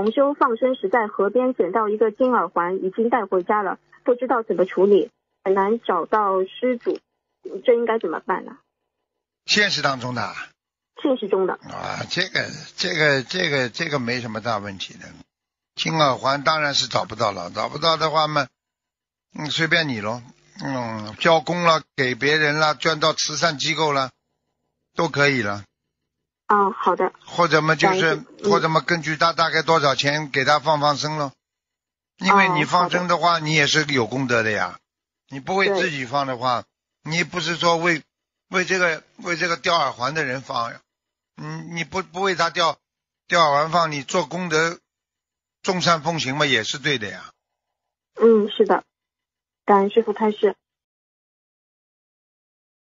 重修放生时在河边捡到一个金耳环，已经带回家了，不知道怎么处理，很难找到失主，这应该怎么办呢？现实当中的现实中的啊，这个这个这个这个没什么大问题的。金耳环当然是找不到了，找不到的话嘛，嗯，随便你喽，嗯，交工了，给别人了，捐到慈善机构了，都可以了。啊，好的，或者嘛，就是或者嘛，根据他大概多少钱给他放放生咯。因为你哦放生的话，你也是有功德的呀。你不为自己放的话，你不是说为为这个为这个掉耳环的人放呀？嗯，你不不为他掉掉耳环放，你做功德众善奉行嘛，也是对的呀。嗯，是的，感恩师傅开示。